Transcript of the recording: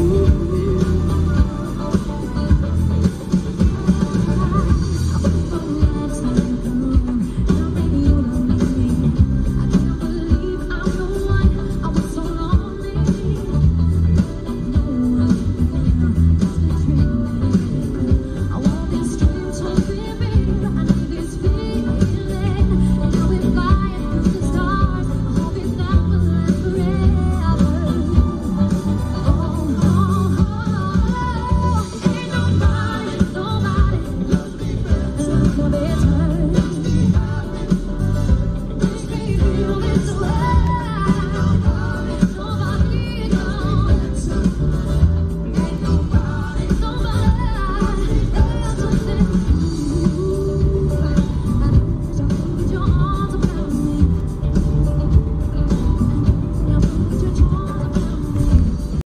Ooh.